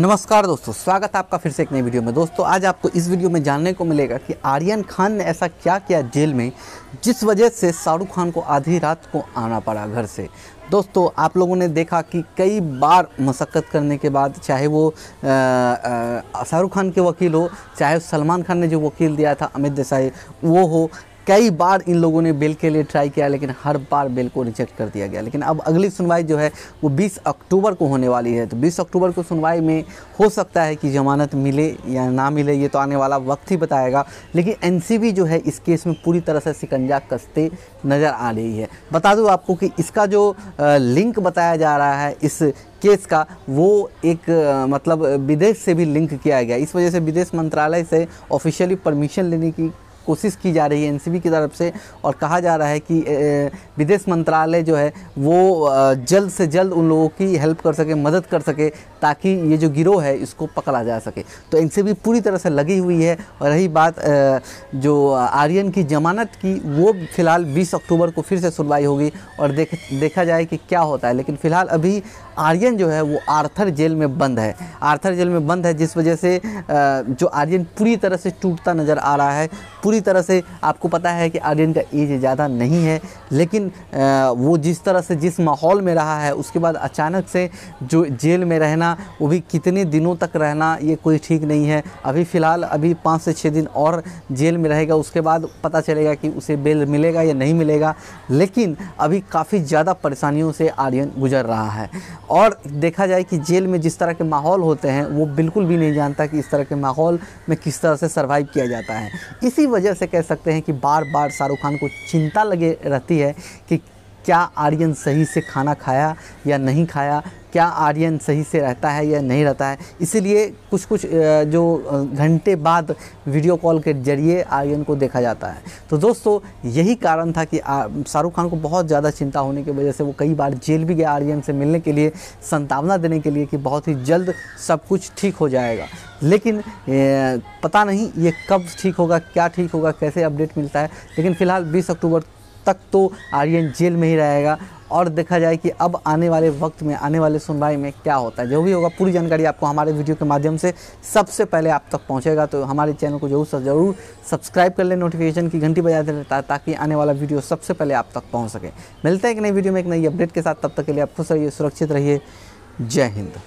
नमस्कार दोस्तों, स्वागत है आपका फिर से एक नई वीडियो में। दोस्तों, आज आपको इस वीडियो में जानने को मिलेगा कि आर्यन खान ने ऐसा क्या किया जेल में, जिस वजह से शाहरुख खान को आधी रात को आना पड़ा घर से। दोस्तों, आप लोगों ने देखा कि कई बार मशक्क़त करने के बाद, चाहे वो शाहरुख खान के वकील हो, चाहे सलमान खान ने जो वकील दिया था, अमित देसाई, वो हो कई बार इन लोगों ने बेल के लिए ट्राई किया, लेकिन हर बार बेल को रिजेक्ट कर दिया गया। लेकिन अब अगली सुनवाई जो है, वो 20 अक्टूबर को होने वाली है। तो 20 अक्टूबर को सुनवाई में हो सकता है कि ज़मानत मिले या ना मिले, ये तो आने वाला वक्त ही बताएगा। लेकिन एनसीबी जो है, इस केस में पूरी तरह से सिकंजा कसते नज़र आ रही है। बता दूँ आपको कि इसका जो लिंक बताया जा रहा है, इस केस का, वो एक मतलब विदेश से भी लिंक किया गया। इस वजह से विदेश मंत्रालय से ऑफिशियली परमिशन लेने की कोशिश की जा रही है एनसीबी की तरफ़ से और कहा जा रहा है कि विदेश मंत्रालय जो है, वो जल्द से जल्द उन लोगों की हेल्प कर सके, मदद कर सके, ताकि ये जो गिरोह है, इसको पकड़ा जा सके। तो एनसीबी पूरी तरह से लगी हुई है और रही बात जो आर्यन की जमानत की, वो फ़िलहाल 20 अक्टूबर को फिर से सुनवाई होगी और देख, देखा जाए कि क्या होता है। लेकिन फ़िलहाल अभी आर्यन जो है, वो आर्थर जेल में बंद है। आर्थर जेल में बंद है जिस वजह से जो आर्यन पूरी तरह से टूटता नज़र आ रहा है पूरी तरह से आपको पता है कि आर्यन का एज ज़्यादा नहीं है, लेकिन वो जिस तरह से जिस माहौल में रहा है, उसके बाद अचानक से जो जेल में रहना, वो भी कितने दिनों तक रहना, ये कोई ठीक नहीं है। अभी फ़िलहाल, अभी पाँच से छः दिन और जेल में रहेगा, उसके बाद पता चलेगा कि उसे बेल मिलेगा या नहीं मिलेगा, लेकिन अभी काफ़ी ज़्यादा परेशानियों से आर्यन गुजर रहा है। और देखा जाए कि जेल में जिस तरह के माहौल होते हैं, वो बिल्कुल भी नहीं जानता कि इस तरह के माहौल में किस तरह से सर्वाइव किया जाता है। इसी वजह से कह सकते हैं कि बार बार शाहरुख खान को चिंता लगे रहती है कि क्या आर्यन सही से खाना खाया या नहीं खाया? क्या आर्यन सही से रहता है या नहीं रहता है? इसीलिए कुछ कुछ जो घंटे बाद वीडियो कॉल के ज़रिए आर्यन को देखा जाता है। तो दोस्तों, यही कारण था कि शाहरुख खान को बहुत ज़्यादा चिंता होने की वजह से वो कई बार जेल भी गया आर्यन से मिलने के लिए, संतावना देने के लिए कि बहुत ही जल्द सब कुछ ठीक हो जाएगा। लेकिन पता नहीं ये कब ठीक होगा, क्या ठीक होगा, कैसे अपडेट मिलता है। लेकिन फ़िलहाल बीस अक्टूबर तक तो आर्यन जेल में ही रहेगा। और देखा जाए कि अब आने वाले वक्त में, आने वाले सुनवाई में क्या होता है। जो भी होगा, पूरी जानकारी आपको हमारे वीडियो के माध्यम से सबसे पहले आप तक पहुंचेगा। तो हमारे चैनल को ज़रूर से ज़रूर सब्सक्राइब कर ले नोटिफिकेशन की घंटी बजा देता ताकि आने वाला वीडियो सबसे पहले आप तक पहुँच सके। मिलते हैं एक नई वीडियो में एक नई अपडेट के साथ। तब तक के लिए आप खुश रहिए, सुरक्षित रहिए। जय हिंद।